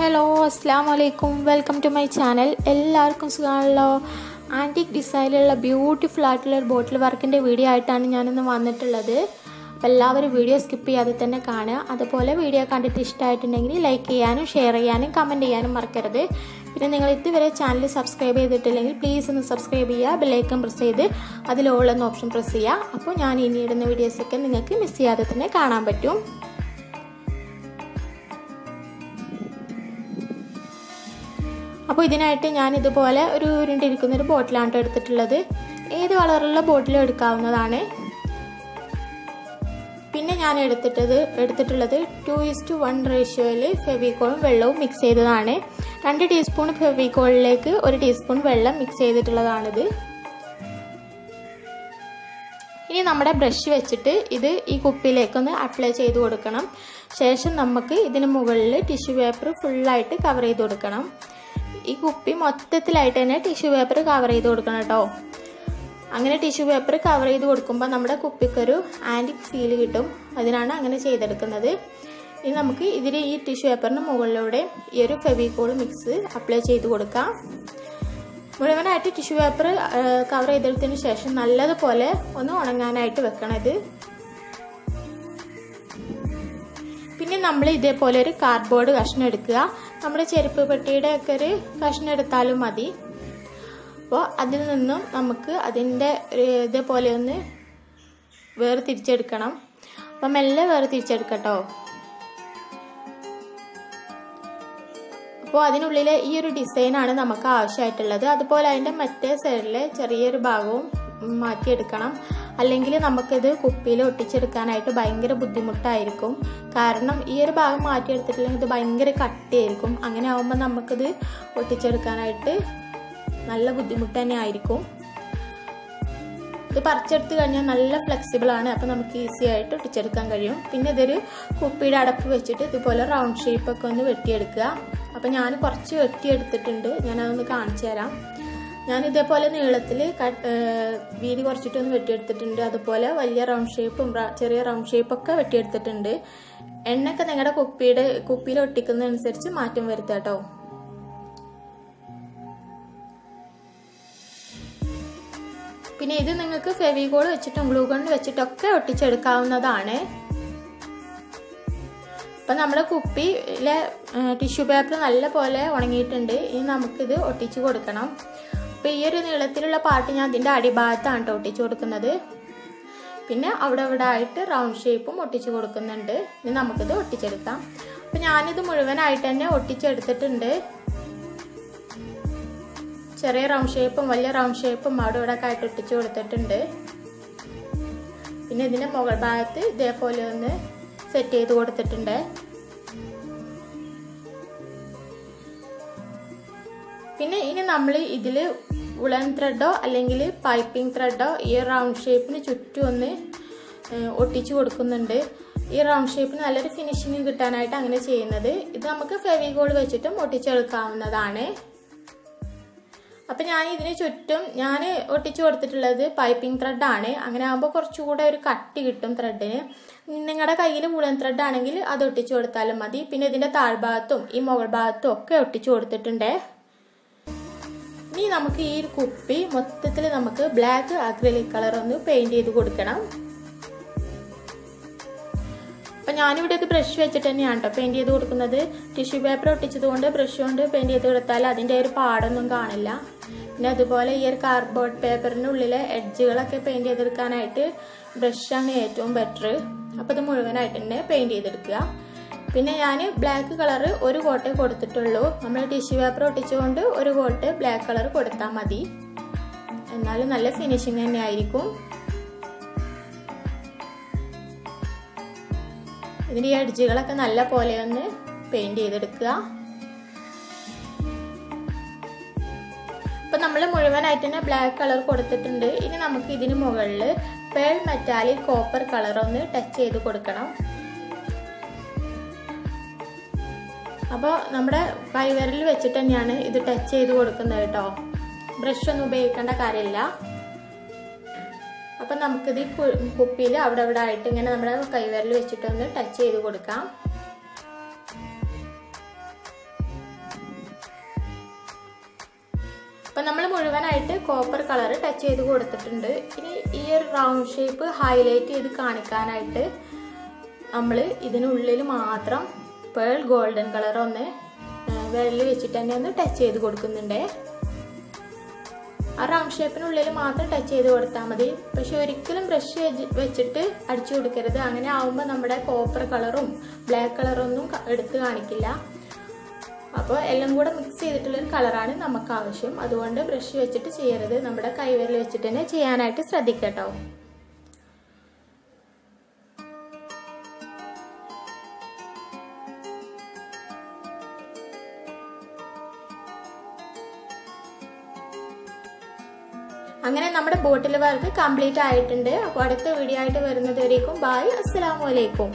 Hello അസ്സാം വലൈക്കും welcome to my channel എല്ലാവർക്കും സുഖമാണല്ലോ? ആന്റിക് ഡിസൈനിലുള്ള ബ്യൂട്ടിഫുൾ ആയിട്ടുള്ള ഒരു ബോട്ടിൽ വർക്കിന്റെ വീഡിയോ ആയിട്ടാണ് ഞാനിന്ന് വന്നിട്ടുള്ളത്. അപ്പോൾ എല്ലാവരും വീഡിയോ സ്കിപ്പ് ചെയ്യാതെ തന്നെ കാണുക. അതുപോലെ വീഡിയോ കണ്ടിട്ട് ഇഷ്ടമായിട്ടുണ്ടെങ്കിൽ ലൈക്ക് ചെയ്യാനും ഷെയർ ചെയ്യാനും കമന്റ് ചെയ്യാനും മറക്കരുത്. പിന്നെ നിങ്ങൾ ഇതുവരെ ചാനൽ സബ്സ്ക്രൈബ് ചെയ്തിട്ടില്ലെങ്കിൽ പ്ലീസ് ഒന്ന് സബ്സ്ക്രൈബ് ചെയ്യുക ബെല്ലൈക്കൺ പ്രസ് ചെയ്ത് അതിലുള്ള ഓൾ എന്ന ഓപ്ഷൻ പ്രസ് ചെയ്യുക. അപ്പോൾ ഞാൻ ഇനി ഇടുന്ന വീഡിയോസൊക്കെ നിങ്ങൾക്ക് മിസ് ചെയ്യാതെ തന്നെ കാണാൻ പറ്റും. അപ്പോൾ ഇതിനായിട്ട് ഞാൻ ഇതുപോലെ ഒരു ഉരുണ്ടിരിക്കുന്ന ഒരു ബോട്ടിലാണ് എടുത്തിട്ടുള്ളത്. ഏത് കളറുള്ള ബോട്ടിലും എടുക്കാവുന്നതാണ്. പിന്നെ ഞാൻ എടുത്തിട്ടത് എടുത്തിട്ടുള്ളത് ടു ഇസ്റ്റു വൺ റേഷ്യോയിൽ ഫെവിക്കോളും വെള്ളവും മിക്സ് ചെയ്തതാണ്. രണ്ട് ടീസ്പൂൺ ഫെവിക്കോളിലേക്ക് ഒരു ടീസ്പൂൺ വെള്ളം മിക്സ് ചെയ്തിട്ടുള്ളതാണിത്. ഇനി നമ്മുടെ ബ്രഷ് വെച്ചിട്ട് ഇത് ഈ കുപ്പിയിലേക്കൊന്ന് അപ്ലൈ ചെയ്ത് കൊടുക്കണം. ശേഷം നമുക്ക് ഇതിന് മുകളിൽ ടിഷ്യൂ പേപ്പർ ഫുള്ളായിട്ട് കവർ ചെയ്ത് കൊടുക്കണം. ഈ കുപ്പി മൊത്തത്തിലായിട്ട് തന്നെ ടിഷ്യൂ പേപ്പർ കവർ ചെയ്ത് കൊടുക്കണം കേട്ടോ. അങ്ങനെ ടിഷ്യൂ പേപ്പർ കവർ ചെയ്ത് കൊടുക്കുമ്പോൾ നമ്മുടെ കുപ്പിക്കൊരു ആന്റിക് ഫീൽ കിട്ടും. അതിനാണ് അങ്ങനെ ചെയ്തെടുക്കുന്നത്. ഇനി നമുക്ക് ഇതിൽ ഈ ടിഷ്യൂ പേപ്പറിന് മുകളിലൂടെ ഈ ഒരു ഫെവിക്കോൾ മിക്സ് അപ്ലൈ ചെയ്ത് കൊടുക്കാം. മുഴുവനായിട്ട് ടിഷ്യൂ പേപ്പർ കവർ ചെയ്തെടുത്തതിന് ശേഷം നല്ലതുപോലെ ഒന്ന് ഉണങ്ങാനായിട്ട് വെക്കണത് പിന്നെ നമ്മൾ ഇതേപോലെ ഒരു കാർഡ്ബോർഡ് കഷ്ണം എടുക്കുക. നമ്മുടെ ചെരുപ്പ് പെട്ടിയുടെ ഒക്കെ ഒരു കഷ്ണം എടുത്താലും മതി. അപ്പോൾ അതിൽ നിന്നും നമുക്ക് അതിന്റെ ഇതേപോലെ ഒന്ന് വേറെ തിരിച്ചെടുക്കണം അപ്പം മെല്ലെ വേറെ തിരിച്ചെടുക്കട്ടോ അപ്പോൾ അതിനുള്ളിലെ ഈ ഒരു ഡിസൈനാണ് നമുക്ക് ആവശ്യമായിട്ടുള്ളത്. അതുപോലെ അതിന്റെ മറ്റേ സൈഡിലെ ചെറിയൊരു ഭാഗവും മാറ്റിയെടുക്കണം. അല്ലെങ്കിൽ നമുക്കിത് കുപ്പിയിൽ ഒട്ടിച്ചെടുക്കാനായിട്ട് ഭയങ്കര ബുദ്ധിമുട്ടായിരിക്കും. കാരണം ഈ ഒരു ഭാഗം മാറ്റിയെടുത്തിട്ടില്ലെങ്കിൽ ഇത് ഭയങ്കര കട്ടിയായിരിക്കും. അങ്ങനെ ആകുമ്പോൾ നമുക്കിത് ഒട്ടിച്ചെടുക്കാനായിട്ട് നല്ല ബുദ്ധിമുട്ട് തന്നെ ആയിരിക്കും. ഇത് പറിച്ചെടുത്ത് കഴിഞ്ഞാൽ നല്ല ഫ്ലെക്സിബിൾ ആണ്. അപ്പോൾ നമുക്ക് ഈസി ആയിട്ട് ഒട്ടിച്ചെടുക്കാൻ കഴിയും. പിന്നെ ഇതൊരു കുപ്പിയുടെ അടപ്പ് വെച്ചിട്ട് ഇതുപോലെ റൗണ്ട് ഷേപ്പൊക്കെ ഒന്ന് വെട്ടിയെടുക്കുക. അപ്പോൾ ഞാൻ കുറച്ച് വെട്ടിയെടുത്തിട്ടുണ്ട്. ഞാനതൊന്ന് കാണിച്ചു തരാം ഞാൻ ഇതേപോലെ നീളത്തിൽ വീതി കുറച്ചിട്ടൊന്ന് വെട്ടിയെടുത്തിട്ടുണ്ട്. അതുപോലെ വലിയ റൗണ്ട് ഷേപ്പും ചെറിയ റൗണ്ട് ഷേപ്പൊക്കെ വെട്ടിയെടുത്തിട്ടുണ്ട്. എണ്ണയൊക്കെ നിങ്ങളുടെ കുപ്പിയുടെ കുപ്പിയിൽ ഒട്ടിക്കുന്നതനുസരിച്ച് മാറ്റം വരുത്തുക കേട്ടോ. പിന്നെ ഇത് നിങ്ങൾക്ക് ഫെവികോൾ വെച്ചിട്ടും ഗ്ലൂ ഗൺ വെച്ചിട്ടൊക്കെ ഒട്ടിച്ചെടുക്കാവുന്നതാണ്. അപ്പം നമ്മുടെ കുപ്പിയിലെ ടിഷ്യൂ പേപ്പർ നല്ല പോലെ ഉണങ്ങിയിട്ടുണ്ട്. ഇനി നമുക്കിത് ഒട്ടിച്ചു കൊടുക്കണം. അപ്പോൾ ഈ ഒരു നീളത്തിലുള്ള പാർട്ട് ഞാൻ അതിന്റെ അടിഭാഗത്താണ് കേട്ടോ ഒട്ടിച്ചു കൊടുക്കുന്നത്. പിന്നെ അവിടെ അവിടെ ആയിട്ട് റൗണ്ട് ഷേപ്പും ഒട്ടിച്ചു കൊടുക്കുന്നുണ്ട്. ഇനി നമുക്കിത് ഒട്ടിച്ചെടുക്കാം. അപ്പം ഞാനിത് മുഴുവനായിട്ട് തന്നെ ഒട്ടിച്ചെടുത്തിട്ടുണ്ട്. ചെറിയ റൗണ്ട് ഷേപ്പും വലിയ റൗണ്ട് ഷേപ്പും അവിടെ ഇവിടെ ആയിട്ട് ഒട്ടിച്ചു കൊടുത്തിട്ടുണ്ട്. പിന്നെ ഇതിന്റെ മുകൾ ഭാഗത്ത് ഇതേപോലെ ഒന്ന് സെറ്റ് ചെയ്ത് കൊടുത്തിട്ടുണ്ട്. പിന്നെ ഇനി നമ്മൾ ഇതിൽ ഉളൻ ത്രെഡോ അല്ലെങ്കിൽ പൈപ്പിംഗ് ത്രെഡോ ഈ റൗണ്ട് ഷേപ്പിന് ചുറ്റും ഒന്ന് ഒട്ടിച്ചു കൊടുക്കുന്നുണ്ട്. ഈ റൗണ്ട് ഷേപ്പിന് നല്ലൊരു ഫിനിഷിങ് കിട്ടാനായിട്ട് അങ്ങനെ ചെയ്യുന്നത്. ഇത് നമുക്ക് ഫെവിഗോൾ വെച്ചിട്ടും ഒട്ടിച്ചെടുക്കാവുന്നതാണ്. അപ്പം ഞാൻ ഇതിന് ചുറ്റും ഞാൻ ഒട്ടിച്ചു കൊടുത്തിട്ടുള്ളത് പൈപ്പിംഗ് ത്രെഡാണ് അങ്ങനെ ആകുമ്പോൾ കുറച്ചുകൂടെ ഒരു കട്ടി കിട്ടും ത്രെഡിന് നിങ്ങളുടെ കയ്യിൽ മുളൻ ത്രെഡ് ആണെങ്കിൽ അത് ഒട്ടിച്ചു കൊടുത്താലും മതി. പിന്നെ ഇതിന്റെ താഴ്ഭാഗത്തും ഈ മുകൾ ഭാഗത്തും ഒക്കെ ഒട്ടിച്ചു കൊടുത്തിട്ടുണ്ട്. ഇനി നമുക്ക് ഈ ഒരു കുപ്പി മൊത്തത്തിൽ നമുക്ക് ബ്ലാക്ക് അക്രലിക് കളർ ഒന്ന് പെയിന്റ് ചെയ്ത് കൊടുക്കണം. അപ്പം ഞാനിവിടെ ഇത് ബ്രഷ് വെച്ചിട്ട് തന്നെയാണ് കേട്ടോ പെയിന്റ് ചെയ്ത് കൊടുക്കുന്നത്. ടിഷ്യൂ പേപ്പർ ഒട്ടിച്ചത് കൊണ്ട് ബ്രഷ് കൊണ്ട് പെയിന്റ് ചെയ്ത് കൊടുത്താൽ അതിന്റെ ഒരു പാടൊന്നും കാണില്ല. പിന്നെ അതുപോലെ ഈ ഒരു കാർഡ്ബോർഡ് പേപ്പറിന്റെ ഉള്ളിലെ എഡ്ജുകളൊക്കെ പെയിന്റ് ചെയ്തെടുക്കാനായിട്ട് ബ്രഷാണ് ഏറ്റവും ബെറ്റർ അപ്പോൾ ഇത് മുഴുവനായിട്ട് തന്നെ പെയിന്റ് ചെയ്തെടുക്കുക. പിന്നെ ഞാൻ ബ്ലാക്ക് കളർ ഒരു കോട്ടേ കൊടുത്തിട്ടുള്ളൂ. നമ്മൾ ടിഷ്യൂ പേപ്പർ ഒട്ടിച്ചുകൊണ്ട് ഒരു കോട്ട് ബ്ലാക്ക് കളർ കൊടുത്താൽ മതി. എന്നാലും നല്ല ഫിനിഷിങ് തന്നെ ആയിരിക്കും. ഇതിന്റെ ഈ അഡ്ജികളൊക്കെ നല്ല പോലെ ഒന്ന് പെയിന്റ് ചെയ്തെടുക്കുക. അപ്പം നമ്മൾ മുഴുവനായിട്ട് തന്നെ ബ്ലാക്ക് കളർ കൊടുത്തിട്ടുണ്ട്. ഇനി നമുക്ക് ഇതിന് മുകളിൽ പേൾ മെറ്റാലിക് കോപ്പർ കളർ ഒന്ന് ടച്ച് ചെയ്ത് കൊടുക്കണം. അപ്പോൾ നമ്മുടെ കൈവിരൽ വെച്ചിട്ട് തന്നെയാണ് ഇത് ടച്ച് ചെയ്ത് കൊടുക്കുന്നത് കേട്ടോ. ബ്രഷ് ഒന്നും ഉപയോഗിക്കേണ്ട കാര്യമില്ല. അപ്പം നമുക്കിത് കുപ്പിയിൽ അവിടെ അവിടെ ആയിട്ട് ഇങ്ങനെ നമ്മുടെ കൈവിരൽ വെച്ചിട്ടൊന്ന് ടച്ച് ചെയ്ത് കൊടുക്കാം. അപ്പം നമ്മൾ മുഴുവനായിട്ട് കോപ്പർ കളർ ടച്ച് ചെയ്ത് കൊടുത്തിട്ടുണ്ട്. ഇനി ഈ ഒരു റൗണ്ട് ഷേപ്പ് ഹൈലൈറ്റ് ചെയ്ത് കാണിക്കാനായിട്ട് നമ്മൾ ഇതിനുള്ളിൽ മാത്രം പേൾ ഗോൾഡൻ കളർ ഒന്ന് വെള്ളിൽ വെച്ചിട്ട് തന്നെ ഒന്ന് ടച്ച് ചെയ്ത് കൊടുക്കുന്നുണ്ട്. ആ റൗണ്ട് ഷേപ്പിനുള്ളിൽ മാത്രം ടച്ച് ചെയ്ത് കൊടുത്താൽ മതി. പക്ഷെ ഒരിക്കലും ബ്രഷ് വെച്ചിട്ട് അടിച്ചു കൊടുക്കരുത്. അങ്ങനെ ആവുമ്പോൾ നമ്മുടെ കോപ്പർ കളറും ബ്ലാക്ക് കളറൊന്നും എടുത്ത് കാണിക്കില്ല. അപ്പോൾ എല്ലാം കൂടെ മിക്സ് ചെയ്തിട്ടുള്ളൊരു കളറാണ് നമുക്ക് ആവശ്യം. അതുകൊണ്ട് ബ്രഷ് വെച്ചിട്ട് ചെയ്യരുത്. നമ്മുടെ കൈവരൽ വെച്ചിട്ട് തന്നെ ചെയ്യാനായിട്ട് ശ്രദ്ധിക്കട്ടോ. അങ്ങനെ നമ്മുടെ ബോട്ടിൽ വർക്ക് കംപ്ലീറ്റ് ആയിട്ടുണ്ട്. അപ്പോൾ അടുത്ത വീഡിയോ ആയിട്ട് വരുന്നതുവരേക്കും. ബായ് ബായ് അസ്സലാമലൈക്കും